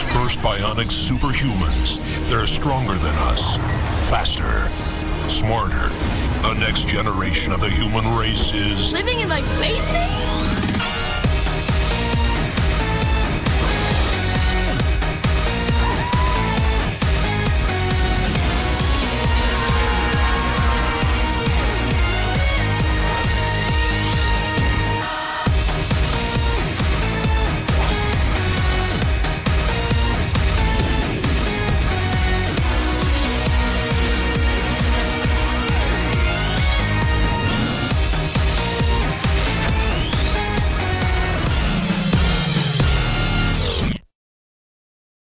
First bionic superhumans. They're stronger than us, faster, smarter. The next generation of the human race is Living in my basement?